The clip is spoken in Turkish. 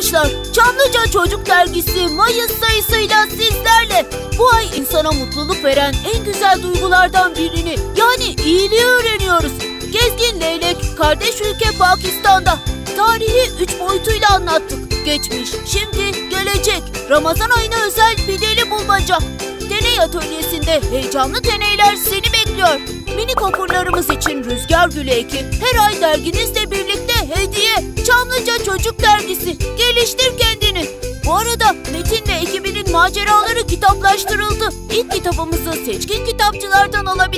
arkadaşlar. Çamlıca Çocuk Dergisi Mayıs sayısıyla sizlerle. Bu ay insana mutluluk veren en güzel duygulardan birini yani iyiliği öğreniyoruz. Gezgin Leylek kardeş ülke Pakistan'da. Tarihi üç boyutuyla anlattık. Geçmiş, şimdi, gelecek. Ramazan ayına özel pideli bulmaca. Deney atölyesinde heyecanlı deneyler seni bekliyor. Minik okurlarımız için Rüzgar Gülü Eki her ay derginizle birlikte hediye. Çocuk Dergisi. Geliştir kendini. Bu arada Metin ve ekibinin maceraları kitaplaştırıldı. İlk kitabımızı seçkin kitapçılardan alabilirsiniz.